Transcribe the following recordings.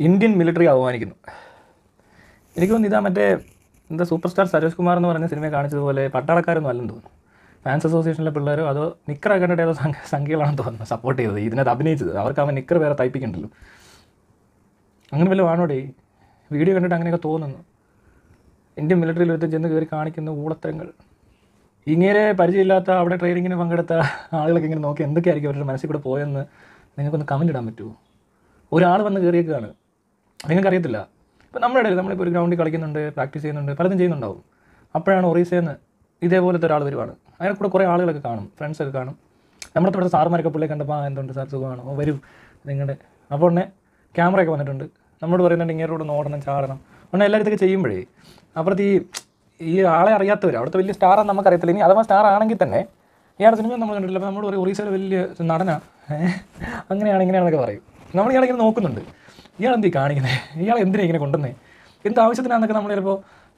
Indian military അപമാനിക്കുന്നു എനിക്ക് തോന്നുന്നു ഇതാ മറ്റേ എന്താ സൂപ്പർ സ്റ്റാർ സരോജ് കുമാർ എന്ന് പറഞ്ഞ സിനിമ കാണിച്ചതുപോലെ പട്ടാളക്കാരൊന്നും അല്ലെന്ന് തോന്നുന്നു. ഫാൻസ് അസോസിയേഷനിലെ പിള്ളേരോ അതോ നിക്കർ കണ്ടിട്ട് ഏതോ സംഖ്യകളാണെന്ന് തോന്നുന്നു സപ്പോർട്ട് ചെയ്തത്. ഇതിനകത്ത് അഭിനയിച്ചത്. അവർക്ക് അവൻ നിക്കർ വേറെ തയ്പ്പിക്കണ്ടല്ലോ. അങ്ങനെ വല്ല വാണോടെ? വീഡിയോ കണ്ടിട്ട് അങ്ങനെയൊക്കെ തോന്നുന്നു. ഇന്ത്യൻ മിലിറ്ററിയിൽ ഒരുത്തം ചെന്ന് കയറി കാണിക്കുന്ന ഊളത്തരങ്ങൾ. ഇങ്ങനെ പരിചയമില്ലാത്ത അവിടെ ട്രെയിനിങ്ങിന് പങ്കെടുത്ത ആളുകളൊക്കെ ഇങ്ങനെ നോക്കി എന്തൊക്കെയായിരിക്കും അവരുടെ മനസ്സിൽ കൂടെ പോയെന്ന് നിങ്ങൾക്കൊന്ന് കമന്റ് ഇടാൻ പറ്റുമോ? ഒരാൾ വന്ന് കയറിയേക്കാണ്. നിങ്ങൾക്കറിയത്തില്ല. ഇപ്പം നമ്മുടെ ഇടയിൽ നമ്മളിപ്പോൾ ഒരു ഗ്രൗണ്ടിൽ കളിക്കുന്നുണ്ട് പ്രാക്ടീസ് ചെയ്യുന്നുണ്ട് പലതും ചെയ്യുന്നുണ്ടാവും. അപ്പോഴാണ് ഒറീസയെന്ന് ഇതേപോലത്തെ ഒരാൾ വരുവാണ്. അതിനെ കൂടെ കുറേ ആളുകളൊക്കെ കാണും ഫ്രണ്ട്സൊക്കെ കാണും. നമ്മുടെ ഇവിടെ സാറുമാരൊക്കെ പുള്ളിയെ കണ്ടപ്പോൾ ആ എന്തുണ്ട് സാർ? സുഖമാണ്? ഓ വരൂ നിങ്ങളുടെ അപ്പോൾ ഉടനെ ക്യാമറയൊക്കെ വന്നിട്ടുണ്ട്. നമ്മളോട് പറയുന്നുണ്ട് ഇങ്ങേരോട് ഒന്ന് ഓടണം ചാടണം. ഉടനെ എല്ലായിടത്തൊക്കെ ചെയ്യുമ്പോഴേ അപ്പുറത്ത് ഈ ഈ ആളെ അറിയാത്തവർ അവിടുത്തെ വലിയ സ്റ്റാറാന്ന് നമുക്കറിയത്തില്ല. ഇനി അഥവാ സ്റ്റാർ ആണെങ്കിൽ തന്നെ ഇയാളുടെ സിനിമ നമ്മൾ കണ്ടിട്ടില്ല. അപ്പോൾ നമ്മൾ ഒരു വലിയ നടനാണ് അങ്ങനെയാണ് ഇങ്ങനെയാണെന്നൊക്കെ പറയും. നമ്മൾ ഇയാളിങ്ങനെ നോക്കുന്നുണ്ട്. ഇയാൾ എന്തി കാണിക്കുന്നത് ഇയാൾ എന്തിനാ ഇങ്ങനെ കൊണ്ടുവന്നേ? എന്ത് ആവശ്യത്തിനാണെന്നൊക്കെ നമ്മൾ ചിലപ്പോൾ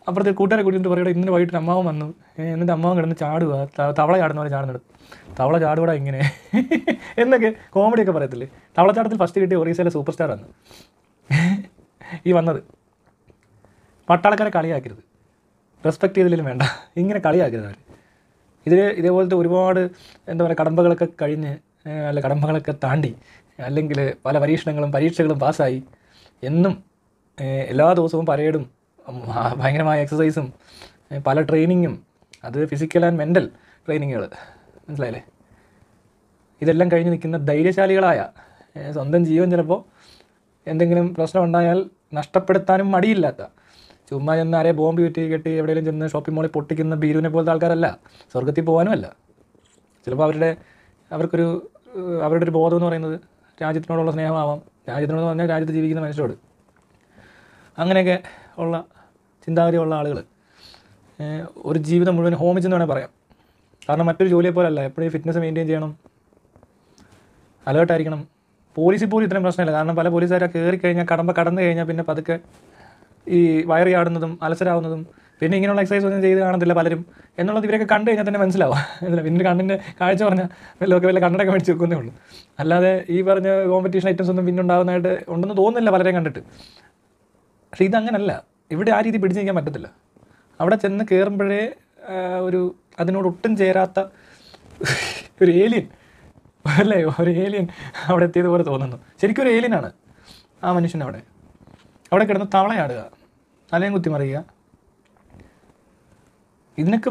അപ്പുറത്തെ കൂട്ടുകാരെ കൂട്ടിയിട്ട് പറയുക ഇന്ന് വൈകിട്ട് അമ്മാവൻ വന്നു. എന്നിട്ട് അമ്മാവൻ കിടന്ന് ചാടുക തവള ചാടുന്ന പോലെ ചാടുന്നത് തവള ചാടുകൂടാ ഇങ്ങനെ. എന്നൊക്കെ കോമഡിയൊക്കെ പറയത്തില്ലേ? തവളച്ചാട്ടത്തിൽ ഫസ്റ്റ് കിട്ടിയ ഒറീസയിലെ സൂപ്പർ സ്റ്റാർ ആണ് ഈ വന്നത്. പട്ടാളക്കാരെ കളിയാക്കരുത്. റെസ്പെക്ട് ചെയ്തില്ലെങ്കിലും വേണ്ട. ഇങ്ങനെ കളിയാക്കരുത് അവർ ഇതിൽ ഇതേപോലത്തെ ഒരുപാട് എന്താ പറയുക കടമ്പകളൊക്കെ കഴിഞ്ഞ് അല്ല കടമ്പകളൊക്കെ താണ്ടി അല്ലെങ്കിൽ പല പരീക്ഷണങ്ങളും പരീക്ഷകളും പാസ്സായി. എന്നും എല്ലാ ദിവസവും പരേഡും ഭയങ്കരമായ എക്സസൈസും പല ട്രെയിനിങ്ങും അത് ഫിസിക്കൽ ആൻഡ് മെന്റൽ ട്രെയിനിങ്ങുകൾ മനസ്സിലായില്ലേ? ഇതെല്ലാം കഴിഞ്ഞ് നിൽക്കുന്ന ധൈര്യശാലികളായ സ്വന്തം ജീവൻ ചിലപ്പോൾ എന്തെങ്കിലും പ്രശ്നം ഉണ്ടായാൽ നഷ്ടപ്പെടുത്താനും മടിയില്ലാത്ത ചുമ്മാ ചെന്ന് ആരെ ബോംബ് ചുറ്റി കെട്ടി എവിടെയെങ്കിലും ചെന്ന് ഷോപ്പിംഗ് മോളിൽ പൊട്ടിക്കുന്ന ബീരുവിനെ പോലത്തെ ആൾക്കാരല്ല സ്വർഗത്തിൽ പോകാനും അല്ല ചിലപ്പോൾ അവരുടെ അവർക്കൊരു അവരുടെ ഒരു ബോധം എന്ന് പറയുന്നത് രാജ്യത്തിനോടുള്ള സ്നേഹമാവാം. രാജ്യത്തിനോട് പറഞ്ഞാൽ രാജ്യത്ത് ജീവിക്കുന്ന മനുഷ്യരോട്. അങ്ങനെയൊക്കെ ഉള്ള ചിന്താഗതിയുള്ള ആളുകൾ ഒരു ജീവിതം മുഴുവൻ ഹോമിച്ചെന്ന് വേണേൽ പറയാം. കാരണം മറ്റൊരു ജോലിയെ അല്ല എപ്പോഴും ഫിറ്റ്നസ് മെയിന്റെയിൻ ചെയ്യണം അലേർട്ടായിരിക്കണം പോലീസിൽ പോലും ഇത്രയും പ്രശ്നമില്ല. കാരണം പല പോലീസുകാരെ കയറി കഴിഞ്ഞാൽ കടമ്പ കടന്നു കഴിഞ്ഞാൽ പിന്നെ പതുക്കെ ഈ വയറി ആടുന്നതും അലസരാവുന്നതും പിന്നെ ഇങ്ങനെയുള്ള എക്സസൈസ് ഒന്നും ചെയ്ത് കാണത്തില്ല പലരും. എന്നുള്ളത് ഇവരൊക്കെ കണ്ടു കഴിഞ്ഞാൽ തന്നെ മനസ്സിലാവും. എന്നില്ല പിന്നെ കണ്ണിന്റെ കാഴ്ച പറഞ്ഞാൽ വല്ലതൊക്കെ വല്ല കണ്ണടൊക്കെ മേടിച്ച് വെക്കുന്നേ ഉള്ളൂ. അല്ലാതെ ഈ പറഞ്ഞ കോമ്പറ്റീഷൻ ഐറ്റംസ് ഒന്നും പിന്നെ ഉണ്ടാകുന്നതായിട്ട് ഉണ്ടെന്ന് തോന്നുന്നില്ല പലരെയും കണ്ടിട്ട്. പക്ഷേ ഇതങ്ങനല്ല ഇവിടെ ആ രീതി പിടിച്ചു നിൽക്കാൻ പറ്റത്തില്ല. അവിടെ ചെന്ന് കയറുമ്പോഴേ ഒരു അതിനോട് ഒട്ടും ചേരാത്ത ഒരു ഏലിയൻ അല്ലേ? ഒരു ഏലിയൻ അവിടെ എത്തിയതുപോലെ തോന്നുന്നു. ശരിക്കും ഒരു ഏലിയനാണ് ആ മനുഷ്യൻ അവിടെ. അവിടെ കിടന്ന് തവളയാടുക. തലയും കുത്തി മറിയുക. ഇതിനൊക്കെ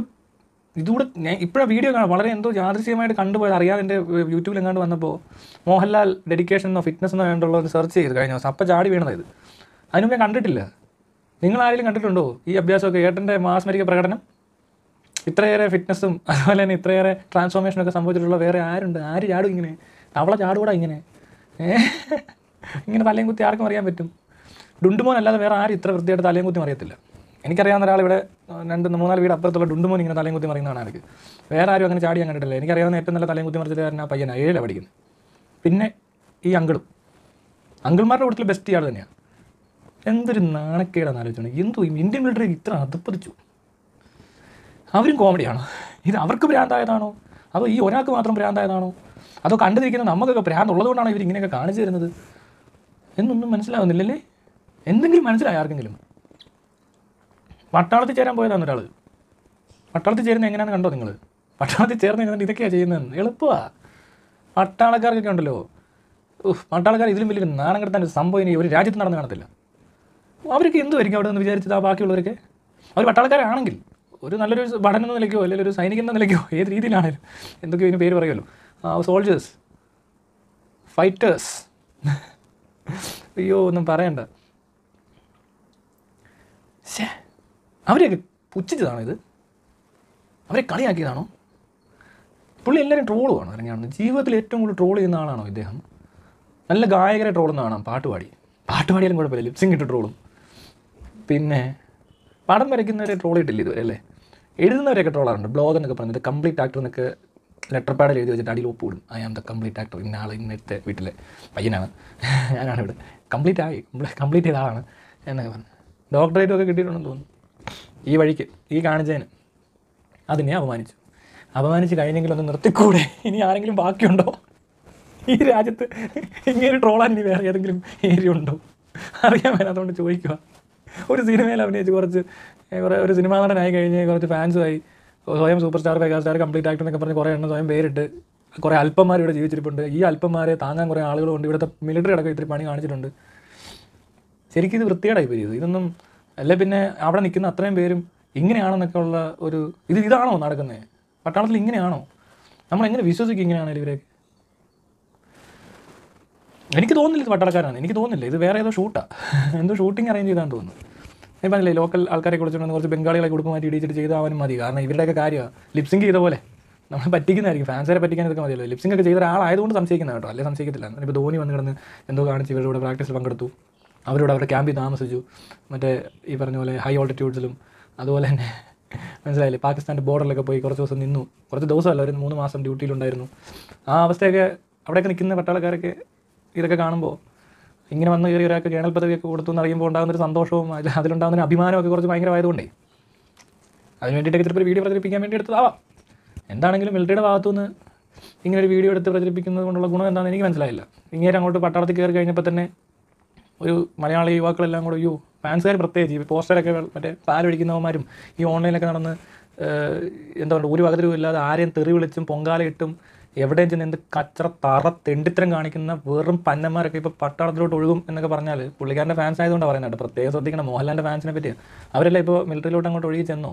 ഇതുകൂടെ ഞാൻ ഇപ്പോഴാണ് വീഡിയോ കാണാം വളരെ എന്തോ യാദൃശ്യമായിട്ട് കണ്ടുപോയത്. അറിയാതെ എന്റെ യൂട്യൂബിൽ എങ്ങാണ്ട് വന്നപ്പോൾ മോഹൻലാൽ ഡെഡിക്കേഷൻ എന്നോ ഫിറ്റ്നസ് എന്നോ വേണ്ടുള്ള ഒരു സെർച്ച് ചെയ്ത് കഴിഞ്ഞ ദിവസം. അപ്പം ചാടി വീണത് ഇത്. അതിനുമ്പ് ഞാൻ കണ്ടിട്ടില്ല. നിങ്ങൾ ആരെങ്കിലും കണ്ടിട്ടുണ്ടോ ഈ അഭ്യാസമൊക്കെ? ഏട്ടന്റെ മാസ്മരിക പ്രകടനം? ഇത്രയേറെ ഫിറ്റ്നസ്സും അതുപോലെ തന്നെ ഇത്രയേറെ ട്രാൻസ്ഫോർമേഷനൊക്കെ സംഭവിച്ചിട്ടുള്ള വേറെ ആരുണ്ട്? ആര് ചാടും ഇങ്ങനെ? തവള ചാടുകൂടാ ഇങ്ങനെ? ഇങ്ങനെ തലയും കുത്തി ആർക്കും അറിയാൻ പറ്റും? ഡുണ്ടുമോൻ അല്ലാതെ വേറെ ആരും ഇത്ര വൃത്തിയായിട്ട് തലയും കുത്തി മറിയത്തില്ല. എനിക്കറിയാവുന്ന ഒരാൾ ഇവിടെ രണ്ട് മൂന്നാൽ വീട് അപ്പുറത്തുള്ള ഡുണ്ടുമോൻ ഇങ്ങനെ തലയും കുത്തി മറിയുന്നതാണ് എനിക്ക് വേറെ ആരും അങ്ങനെ ചാടി ഞാൻ കണ്ടിട്ടില്ല. എനിക്കറിയാവുന്ന ഏറ്റവും നല്ല തലയും കുത്തി മറിച്ചത് ആ പയ്യനാണ് ഏഴിലാണ് പഠിക്കുന്നത്. പിന്നെ ഈ അങ്കിളും. അങ്കിൾമാരുടെ കൂട്ടത്തിൽ ബെസ്റ്റ് ഇയാൾ തന്നെയാണ്. എന്തൊരു നാണക്കേടാന്ന് ആലോചിച്ചു എന്തോ ഇന്ത്യൻ മിലിറ്ററി ഇത്ര അതപ്പതിച്ചു അവരും കോമഡിയാണോ ഇത് അവർക്ക് ഭ്രാന്തായതാണോ? അതോ ഈ ഒരാൾക്ക് മാത്രം ഭ്രാന്തായതാണോ? അതോ കണ്ടിരിക്കുന്ന നമുക്കൊക്കെ ഭ്രാന്ത് ഉള്ളതുകൊണ്ടാണോ ഇവർ ഇങ്ങനെയൊക്കെ കാണിച്ചു തരുന്നത്? എന്നൊന്നും മനസ്സിലാവുന്നില്ലല്ലേ? എന്തെങ്കിലും മനസ്സിലായി ആർക്കെങ്കിലും. പട്ടാളത്തിൽ ചേരാൻ പോയതാണ് ഒരാൾ പട്ടാളത്തിൽ ചേരുന്ന എങ്ങനെയാണെന്ന് കണ്ടോ നിങ്ങൾ പട്ടാളത്തിൽ ചേർന്ന് എങ്ങനെ ഇതൊക്കെയാണ് ചെയ്യുന്നത് എളുപ്പമാണ് പട്ടാളക്കാർക്കൊക്കെ ഉണ്ടല്ലോ. പട്ടാളക്കാർ ഇതിലും വലിയൊരു നാണം കിടത്താൻ ഒരു സംഭവം ഇനി ഒരു രാജ്യത്ത് നടന്ന് കാണത്തില്ല. അവർക്ക് എന്തുമായിരിക്കും അവിടെ നിന്ന് വിചാരിച്ചത് ആ ബാക്കിയുള്ളവരൊക്കെ? അവർ പട്ടാളക്കാരാണെങ്കിൽ ഒരു നല്ലൊരു ഭടൻ എന്ന നിലയ്ക്കോ അല്ലെങ്കിൽ ഒരു സൈനികൻ എന്ന നിലയ്ക്കോ ഏത് രീതിയിലാണേലും എന്തൊക്കെയോ ഇതിന് പേര് പറയുമല്ലോ. സോൾജേഴ്സ് ഫൈറ്റേഴ്സ് അയ്യോ ഒന്നും പറയണ്ട. ശ്ശേ. അവരെയൊക്കെ പുച്ഛിച്ചതാണോ ഇത്? അവരെ കളിയാക്കിയതാണോ? പുള്ളി എല്ലാവരും ട്രോളുമാണ് ഇറങ്ങിയാണ് ജീവിതത്തിൽ ഏറ്റവും കൂടുതൽ ട്രോൾ ചെയ്യുന്ന ആളാണോ ഇദ്ദേഹം? നല്ല ഗായകരെ ട്രോളുന്ന കാണാം പാട്ടുപാടി പാട്ടുപാടിയാലും കുഴപ്പമില്ല ലിപ്സിങ് ഇട്ട് ട്രോളും പിന്നെ പടം വരയ്ക്കുന്നവരെ ട്രോൾ ചെയ്തിട്ടില്ല ഇതുവരെ അല്ലേ? എഴുതുന്നവരെയൊക്കെ ട്രോളാറുണ്ട് ബ്ലോഗ് എന്നൊക്കെ പറഞ്ഞിട്ട് കംപ്ലീറ്റ് ആക്ടർ എന്നൊക്കെ ലെറ്റർ പാഡിൽ എഴുതി വെച്ചിട്ട് അടിയിൽ ഒപ്പിടും I am the complete actor ഇന്ന ആൾ ഇന്നത്തെ വീട്ടിലെ പയ്യനാണ്. ഞാനാണ് ഇവിടെ കംപ്ലീറ്റ് ആയി കംപ്ലീറ്റ് ചെയ്ത ആളാണ് എന്നൊക്കെ പറഞ്ഞു. ഡോക്ടറേറ്റൊക്കെ കിട്ടിയിട്ടുണ്ടെന്ന് തോന്നുന്നു. ഈ വഴിക്ക് ഈ കാണിച്ചതിന്. അതിനെ അപമാനിച്ചു. അപമാനിച്ച് കഴിഞ്ഞെങ്കിലും ഒന്ന് നിർത്തിക്കൂടെ? ഇനി ആരെങ്കിലും ബാക്കിയുണ്ടോ? ഈ രാജ്യത്ത് ഇങ്ങനെ ട്രോളാൻ ഇനി വേറെ ഏതെങ്കിലും ഏരിയ ഉണ്ടോ? അറിയാൻ മേലാത്തതുകൊണ്ട് ചോദിക്കുക ഒരു സിനിമയിൽ അഭിനയിച്ച് കുറച്ച് കുറേ ഒരു സിനിമാ നടനായി കഴിഞ്ഞ് കുറച്ച് ഫാൻസുമായി സ്വയം super star mega star complete actor എന്നൊക്കെ പറഞ്ഞ് കുറേ എണ്ണം സ്വയം പേരിട്ട് കുറേ അല്പന്മാർ ഇവിടെ ജീവിച്ചിരിപ്പുണ്ട്. ഈ അല്പന്മാരെ താങ്ങാൻ കുറേ ആളുകളുണ്ട്. ഇവിടുത്തെ മിലിറ്ററി അടക്കം ഇത്തിരി പണി കാണിച്ചിട്ടുണ്ട്. ശരിക്കും ഇത് വൃത്തികേടായി പോയി ഇതൊന്നും അല്ലെ പിന്നെ അവിടെ നിൽക്കുന്ന അത്രയും പേരും ഇങ്ങനെയാണെന്നൊക്കെ ഉള്ള ഒരു ഇത് ഇതാണോ നടക്കുന്നത് പട്ടാളത്തിൽ ഇങ്ങനെയാണോ? നമ്മൾ എങ്ങനെ വിശ്വസിക്കും ഇങ്ങനെയാണോ ഇവരെയൊക്കെ? എനിക്ക് തോന്നുന്നില്ല ഇത് പട്ടാളക്കാരാണ്. എനിക്ക് തോന്നുന്നില്ല. ഇത് വേറെ ഏതോ ഷൂട്ടാണ് എന്തോ ഷൂട്ടിംഗ് അറേഞ്ച് ചെയ്താന്ന് തോന്നുന്നു. ഞാൻ പറഞ്ഞില്ലേ ലോക്കൽ ആൾക്കാരെ കുറിച്ചുകൊണ്ട് കുറച്ച് ബംഗാളികളെ കുടുംബം മാറ്റി ഇടിച്ചിട്ട് ചെയ്താൽ അവനും മതി. കാരണം ഇവരുടെയൊക്കെ കാര്യമാണ് ലിപ്സിങ് ചെയ്ത പോലെ. നമ്മൾ പറ്റിക്കുന്നതായിരിക്കും. ഫാൻസിനെ പറ്റിക്കാൻ ഇതൊക്കെ മതിയല്ലോ. ലിപ്സിംഗ് ഒക്കെ ചെയ്ത ഒരാളായതുകൊണ്ട് സംശയിക്കുന്ന കേട്ടോ. അല്ലെ സംശയിക്കത്തില്ല. ഇപ്പോൾ ധോനി വന്ന് കിടന്ന് എന്തോ കാണിച്ച് ഇവരുടെ കൂടെ പ്രാക്ടീസിൽ പങ്കെടുത്തു. അവരോട് അവരുടെ ക്യാമ്പിൽ താമസിച്ചു. മറ്റേ ഈ പറഞ്ഞ പോലെ ഹൈ ഓൾട്ടിറ്റ്യൂഡ്സിലും അതുപോലെ തന്നെ മനസ്സിലായില്ലേ? പാകിസ്ഥാന്റെ ബോർഡറിലൊക്കെ പോയി കുറച്ച് ദിവസം നിന്നു. കുറച്ച് ദിവസമല്ല ഒരു മൂന്ന് മാസം ഡ്യൂട്ടിയിലുണ്ടായിരുന്നു ആ അവസ്ഥയൊക്കെ അവിടെയൊക്കെ നിൽക്കുന്ന പട്ടാളക്കാരൊക്കെ ഇതൊക്കെ കാണുമ്പോൾ ഇങ്ങനെ വന്ന് കയറി ഒരാൾക്ക് കേണൽ പദവിയൊക്കെ കൊടുത്തു എന്ന് അറിയുമ്പോൾ ഉണ്ടാകുന്ന ഒരു സന്തോഷവും അതിൽ അതിലുണ്ടാകുന്ന അഭിമാനമൊക്കെ കുറച്ച് ഭയങ്കരമായതുകൊണ്ടേ. അതിന് വേണ്ടിയിട്ടൊക്കെ ചിലപ്പോൾ വീഡിയോ പ്രചരിപ്പിക്കാൻ വേണ്ടി എടുത്തതാവാം. എന്താണെങ്കിലും മിലിറ്ററിയുടെ ഭാഗത്തുനിന്ന് ഇങ്ങനെ ഒരു വീഡിയോ എടുത്ത് പ്രചരിപ്പിക്കുന്നത് കൊണ്ടുള്ള ഗുണം എന്താണെന്ന് എനിക്ക് മനസ്സിലായില്ല. ഇങ്ങനെ അങ്ങോട്ട് പട്ടാളത്തിൽ കയറി കഴിഞ്ഞപ്പോൾ തന്നെ ഒരു മലയാളി യുവാക്കളെല്ലാം കൂടെ അയ്യോ ഫാൻസുകാർ പ്രത്യേകിച്ച്. ഈ പോസ്റ്ററൊക്കെ മറ്റേ പാലൊഴിക്കുന്നവന്മാരും ഈ ഓൺലൈനിലൊക്കെ നടന്ന് എന്താ പറയുക ഒരു വകതിരും ഇല്ലാതെ ആരെയും തെറി വിളിച്ചും പൊങ്കാലയിട്ടും എവിടെയും ചെന്ന് എന്ത് കച്ചറ തറ തെണ്ടിത്തരം കാണിക്കുന്ന വെറും പന്നന്മാരൊക്കെ ഇപ്പോൾ പട്ടാളത്തിലോട്ട് ഒഴുകും എന്നൊക്കെ പറഞ്ഞാൽ പുള്ളിക്കാരന്റെ ഫാൻസ് ആയതുകൊണ്ടാണ് പറയുന്നത്. പ്രത്യേകം ശ്രദ്ധിക്കണം. മോഹൻലാലിന്റെ ഫാൻസിനെ പറ്റി അവരെല്ലാം ഇപ്പോൾ മിലിറ്ററിയിലോട്ട് അങ്ങോട്ട് ഒഴുകി ചെന്നോ?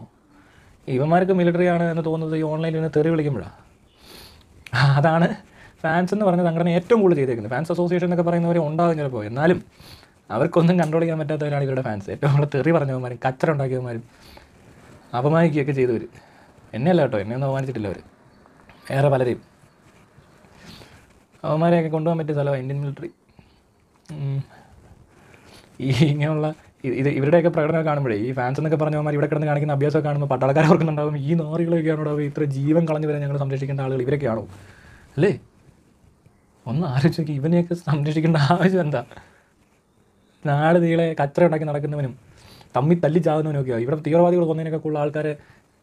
ഇവന്മാർക്ക് മിലിറ്ററി ആണ് എന്ന് തോന്നുന്നത് ഈ ഓൺലൈനിൽ നിന്ന് തെറി വിളിക്കുമ്പോഴാണ് അതാണ് ഫാൻസ് എന്ന് പറഞ്ഞ സംഘടന ഏറ്റവും കൂടുതൽ ചെയ്തേക്കുന്നത്. ഫാൻസ് അസോസിയേഷൻ എന്നൊക്കെ പറയുന്നവരെ ഉണ്ടാകും ചിലപ്പോൾ എന്നാലും അവർക്കൊന്നും കൺട്രോൾ ചെയ്യാൻ പറ്റാത്തവരാണ് ഇവരുടെ ഫാൻസ് ഏറ്റവും കൂടുതൽ തെറി പറഞ്ഞവന്മാരും കച്ചറ ഉണ്ടാക്കിയവന്മാരും അപമാനിക്കുകയൊക്കെ ചെയ്തവർ എന്നെയല്ല കേട്ടോ എന്നെ ഒന്നും അപമാനിച്ചിട്ടില്ല അവർ വേറെ പലരെയും. അവന്മാരെയൊക്കെ കൊണ്ടുപോകാൻ പറ്റിയ സ്ഥലമാണ് ഇന്ത്യൻ മിലിറ്ററി ഈ ഇങ്ങനെയുള്ള ഇത് ഇവരുടെയൊക്കെ പ്രകടനം കാണുമ്പോഴേ ഈ ഫാൻസ് എന്നൊക്കെ പറഞ്ഞവന്മാർ ഇവിടെ കിടന്ന് കാണിക്കുന്ന അഭ്യാസമൊക്കെ കാണുമ്പോൾ പട്ടാളക്കാരെ ഓർക്കുന്നുണ്ടാവും. ഈ നാറികളൊക്കെയാണോ ഇത്ര ജീവൻ കളഞ്ഞു വരെ ഞങ്ങൾ സംരക്ഷിക്കേണ്ട ആളുകൾ ഇവരൊക്കെയാണോ? അല്ലേ? ഒന്ന് ആലോചിച്ച് ഇവനെയൊക്കെ സംരക്ഷിക്കേണ്ട ആവശ്യം എന്താ? നാട് നീളെ കച്ചറ ഉണ്ടാക്കി നടക്കുന്നവനും തമ്മിൽ തല്ലി ചാകുന്നവനൊക്കെയാണ് ഇവിടെ തീവ്രവാദികൾ കൊന്നതിനൊക്കെ ഉള്ള ആൾക്കാരെ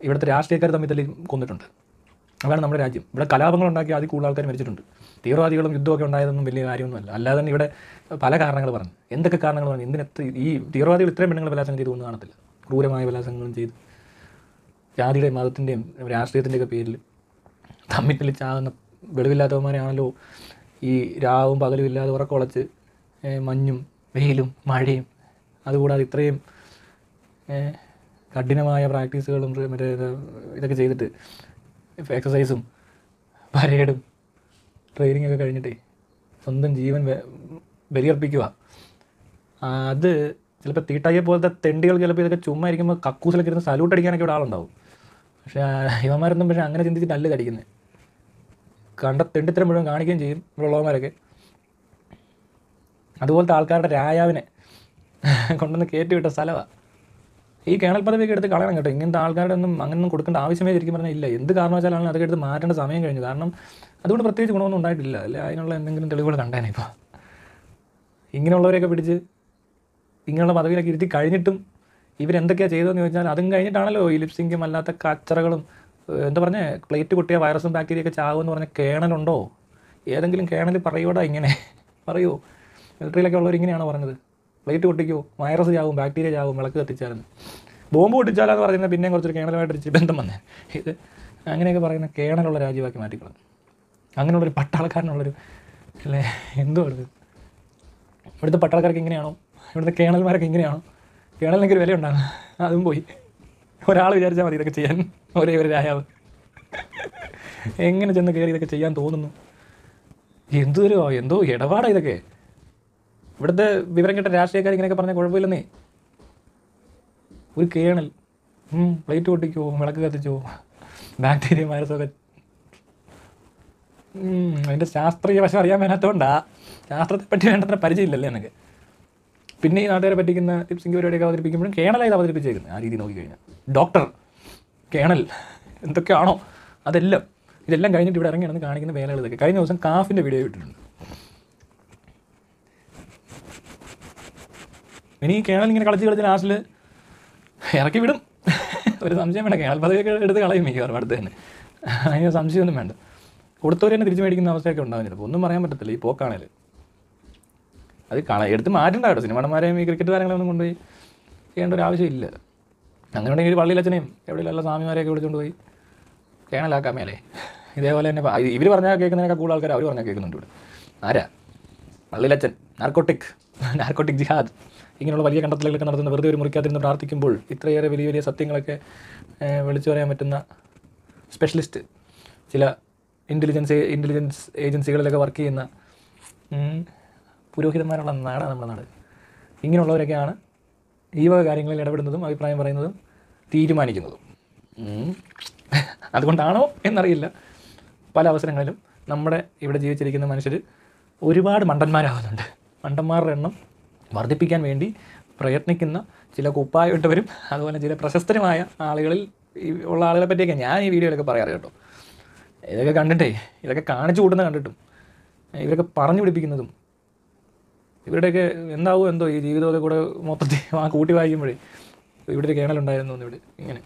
ഇവിടുത്തെ രാഷ്ട്രീയക്കാർ തമ്മിൽ തല്ലി കൊന്നിട്ടുണ്ട്. അതാണ് നമ്മുടെ രാജ്യം. ഇവിടെ കലാപങ്ങൾ ഉണ്ടാക്കി ആദ്യം കൂടുതൽ ആൾക്കാർ മരിച്ചിട്ടുണ്ട്. തീവ്രവാദികളും യുദ്ധമൊക്കെ ഉണ്ടായതൊന്നും വലിയ കാര്യമൊന്നുമല്ല അല്ലാതെ തന്നെ ഇവിടെ പല കാരണങ്ങൾ പറഞ്ഞു. എന്തൊക്കെ കാരണങ്ങൾ പറഞ്ഞു? എന്തിനെത്ര ഈ തീവ്രവാദികൾ ഇത്രയും പെണ്ണുങ്ങൾ ബലാത്സംഗം ചെയ്തു ഒന്നും കാണത്തില്ല. ക്രൂരമായ ബലാത്സംഗങ്ങളും ചെയ്ത്. ജാതിയുടെയും മതത്തിന്റെയും രാഷ്ട്രീയത്തിന്റെയൊക്കെ പേരിൽ തമ്മിൽ ചാകുന്ന വെളിവില്ലാത്തവന്മാരാണല്ലോ ഈ രാവും പകലും ഇല്ലാതെ ഉറക്കമുളച്ച് മഞ്ഞും വെയിലും മഴയും അതുകൂടാതെ ഇത്രയും കഠിനമായ പ്രാക്ടീസുകളും മറ്റേ ഇതൊക്കെ ചെയ്തിട്ട് എക്സസൈസും പരേഡും ട്രെയിനിങ് ഒക്കെ കഴിഞ്ഞിട്ടേ സ്വന്തം ജീവൻ ബലിയർപ്പിക്കുക അത് ചിലപ്പോൾ തീട്ടായെ പോലത്തെ തെണ്ടികൾ ചിലപ്പോൾ ഇതൊക്കെ ചുമ്മാ ഇരിക്കുമ്പോൾ കക്കൂസിലൊക്കെ ഇരുന്ന് സല്യൂട്ട് അടിക്കാനൊക്കെ ഇവിടെ ആളുണ്ടാവും. പക്ഷേ ഇവന്മാരൊന്നും പക്ഷേ അങ്ങനെ ചിന്തിച്ചിട്ടല്ല അടിക്കുന്നത് കണ്ട തെണ്ടിത്തരം മുഴുവൻ കാണിക്കുകയും ചെയ്യും ഉള്ളവന്മാരൊക്കെ. അതുപോലത്തെ ആൾക്കാരുടെ രായാവിനെ കൊണ്ടുവന്ന് കയറ്റി വിട്ട സ്ഥലമാണ് ഈ കേണൽ പദവിയൊക്കെ എടുത്ത് കളയണം കേട്ടോ. ഇങ്ങനത്തെ ആൾക്കാരുടെ ഒന്നും അങ്ങനൊന്നും കൊടുക്കേണ്ട ആവശ്യമേ ശരിക്കും പറഞ്ഞാൽ ഇല്ല. എന്ത് കാരണവശാലാണ് അതൊക്കെ എടുത്ത് മാറ്റേണ്ട സമയം കഴിഞ്ഞു. കാരണം അതുകൊണ്ട് പ്രത്യേകിച്ച് ഗുണമൊന്നും ഉണ്ടായിട്ടില്ല. അല്ലെ? അതിനുള്ള എന്തെങ്കിലും തെളിവുകൾ കണ്ടേനെ ഇപ്പോൾ ഇങ്ങനെയുള്ളവരെയൊക്കെ പിടിച്ച് ഇങ്ങനെയുള്ള പദവിയിലൊക്കെ ഇരുത്തി കഴിഞ്ഞിട്ടും ഇവരെന്തൊക്കെയാണ് ചെയ്തതെന്ന് ചോദിച്ചാൽ അതും കഴിഞ്ഞിട്ടാണല്ലോ ഈ ലിപ്സിങ്കും അല്ലാത്ത കച്ചറകളും എന്താ പറഞ്ഞേ പ്ലേറ്റ് പൊട്ടിയ വൈറസും ബാക്ടീരിയ ഒക്കെ ചാവുമെന്ന് പറഞ്ഞ കേണലുണ്ടോ? ഏതെങ്കിലും കേണൽ പറയൂടാ ഇങ്ങനെ. പറയൂ. മിലിറ്ററിയിലൊക്കെ ഉള്ളവർ ഇങ്ങനെയാണോ പറഞ്ഞത്? പ്ലേറ്റ് പൊട്ടിക്കോ വൈറസ് ചാവും ബാക്ടീരിയ ചാവും വിളക്ക് കത്തിച്ചായിരുന്നു ബോംബ് പൊട്ടിച്ചാലെന്ന് പറയുന്നത് പിന്നെയും കുറച്ചൊരു കേണലുമായിട്ട് ബന്ധം വന്നേ. ഇത് അങ്ങനെയൊക്കെ പറയുന്ന കേണലുള്ള രാജ്യമാക്കി മാറ്റിക്കളഞ്ഞു. അങ്ങനെയുള്ളൊരു പട്ടാളക്കാരനുള്ളൊരു അല്ലേ എന്തോ ഇത്. ഇവിടുത്തെ പട്ടാളക്കാർക്ക് ഇങ്ങനെയാണോ? ഇവിടുത്തെ കേണൽമാരൊക്കെ ഇങ്ങനെയാണോ? കേണലിനൊക്കെ ഒരു വില ഉണ്ടാകും അതും പോയി. ഒരാൾ വിചാരിച്ചാൽ മതി ഇതൊക്കെ ചെയ്യാൻ. ഒരേ ഒരു രായാവ് എങ്ങനെ ചെന്ന് കയറി ഇതൊക്കെ ചെയ്യാൻ തോന്നുന്നു? എന്തൊരു എന്തോ ഇടപാടാ ഇതൊക്കെ. ഇവിടുത്തെ വിവരം കേട്ട രാഷ്ട്രീയക്കാർ ഇങ്ങനെയൊക്കെ പറഞ്ഞാൽ കുഴപ്പമില്ലെന്നേ. ഒരു കേണൽ. പ്ലേറ്റ് പൊട്ടിക്കോ വിളക്ക് കത്തിച്ചോ ബാക്ടീരിയ വൈറസൊക്കെ അതിന്റെ ശാസ്ത്രീയ വശം അറിയാൻ വേണ്ടാത്തതുകൊണ്ടാണ് ശാസ്ത്രത്തെ പറ്റി വേണ്ടത്ര പരിചയമില്ലല്ലേ എന്നൊക്കെ പിന്നെ ഈ നാട്ടുകാരെ പറ്റിക്കുന്ന ടിപ്സിംഗ് പരിപാടിയൊക്കെ അവതരിപ്പിക്കുമ്പോഴും കേണലായത് അവതരിപ്പിച്ചേക്കുന്നത് ആ രീതി നോക്കിക്കഴിഞ്ഞാൽ ഡോക്ടർ കേണൽ എന്തൊക്കെയാണോ അതെല്ലാം ഇതെല്ലാം കഴിഞ്ഞിട്ട് ഇവിടെ ഇറങ്ങി നടന്ന് കാണിക്കുന്ന വേലകൾ ഇതൊക്കെ. കഴിഞ്ഞ ദിവസം കാഫിന്റെ വീഡിയോ ഇട്ടിട്ടുണ്ട്. ഇനി കേണൽ ഇങ്ങനെ കളിച്ച് കളിച്ച് ലാസ്റ്റിൽ ഇറക്കി വിടും. ഒരു സംശയം വേണ്ട കേണൽ പദവിയൊക്കെ എടുത്ത് കളയും മിക്കവാറും അടുത്ത് തന്നെ. അതിന് സംശയമൊന്നും വേണ്ട. കൊടുത്തവർ തന്നെ തിരിച്ചു മേടിക്കുന്ന അവസ്ഥയൊക്കെ ഉണ്ടാകുന്നില്ല അപ്പോൾ ഒന്നും പറയാൻ പറ്റത്തില്ല ഈ പോക്കാണേൽ അത് കാണാൻ എടുത്ത് മാറ്റണ്ട കേട്ടോ സിനിമാടന്മാരെയും ഈ ക്രിക്കറ്റ് താരങ്ങളൊന്നും കൊണ്ടുപോയി ചെയ്യേണ്ട ഒരു ആവശ്യമില്ല. അങ്ങനെ ഉണ്ടെങ്കിൽ പള്ളിയിലച്ഛനെയും എവിടെയുള്ള സ്വാമിമാരെയൊക്കെ വിളിച്ചുകൊണ്ട് പോയി കേണലാക്കാൻ മേലെ ഇതേപോലെ തന്നെ ഇവർ പറഞ്ഞാൽ കേൾക്കുന്നതിനൊക്കെ കൂടുതൽ ആൾക്കാർ അവർ പറഞ്ഞാൽ കേൾക്കുന്നുണ്ട് ഇവിടെ. ആരാ? പള്ളിയിലച്ഛൻ നാർക്കോട്ടിക് നാർക്കോട്ടിക് ജിഹാദ് ഇങ്ങനെയുള്ള വലിയ കണ്ടെത്തലുകളൊക്കെ നടത്തുന്ന വെറുതെ ഒരു മുറിക്കാതിരുന്ന് പ്രാർത്ഥിക്കുമ്പോൾ ഇത്രയേറെ വലിയ വലിയ സത്യങ്ങളൊക്കെ വിളിച്ചു പറയാൻ പറ്റുന്ന സ്പെഷ്യലിസ്റ്റ് ചില ഇന്റലിജൻസ് ഇന്റലിജൻസ് ഏജൻസികളിലൊക്കെ വർക്ക് ചെയ്യുന്ന പുരോഹിതന്മാരുള്ള നാടാണ് നമ്മുടെ നാട്. ഇങ്ങനെയുള്ളവരൊക്കെയാണ് ഈ വക കാര്യങ്ങളിൽ ഇടപെടുന്നതും അഭിപ്രായം പറയുന്നതും തീരുമാനിക്കുന്നതും. അതുകൊണ്ടാണോ എന്നറിയില്ല. പല അവസരങ്ങളിലും നമ്മുടെ ഇവിടെ ജീവിച്ചിരിക്കുന്ന മനുഷ്യർ ഒരുപാട് മണ്ടന്മാരാകുന്നുണ്ട്. മണ്ടന്മാരുടെ എണ്ണം വർദ്ധിപ്പിക്കാൻ വേണ്ടി പ്രയത്നിക്കുന്ന ചില കുപ്പായിട്ടവരും അതുപോലെ ചില പ്രശസ്തരുമായ ആളുകളിൽ ഉള്ള ആളുകളെ പറ്റിയൊക്കെ ഞാൻ ഈ വീഡിയോയിലൊക്കെ പറയാറ് കേട്ടോ. ഇതൊക്കെ കണ്ടിട്ടേ ഇതൊക്കെ കാണിച്ചു കൂട്ടുന്ന കണ്ടിട്ടും ഇവരൊക്കെ പറഞ്ഞു പിടിപ്പിക്കുന്നതും ഇവരുടെയൊക്കെ എന്താവും എന്തോ ഈ ജീവിതമൊക്കെ കൂടെ മൊത്തത്തിൽ ആ കൂട്ടി വായിക്കുമ്പോഴേ ഇവിടെ ഒരു കേണലുണ്ടായിരുന്നു ഇവിടെ ഇങ്ങനെ.